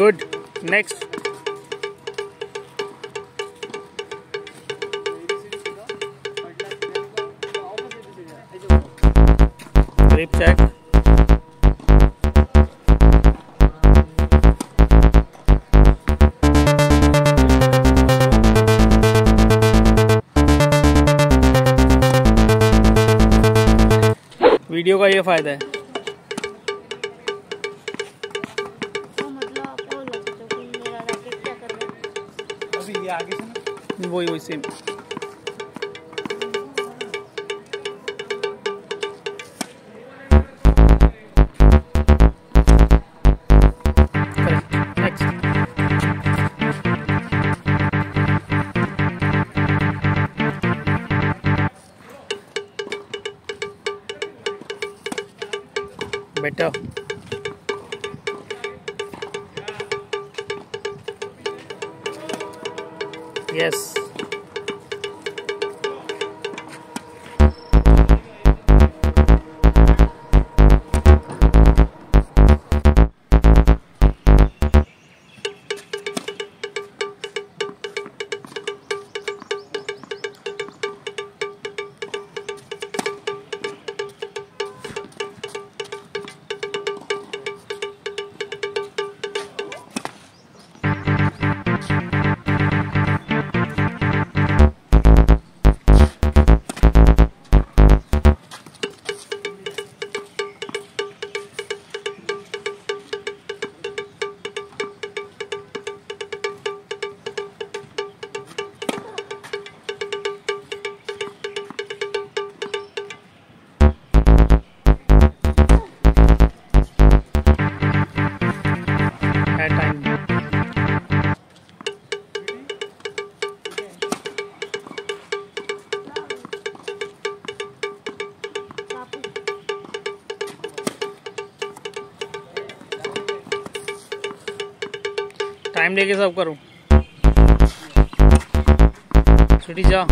Good next grip check. वीडियो का ये फ़ायदा है। वही वही सेम better yes टाइम लेके सब करो। छुट्टी जा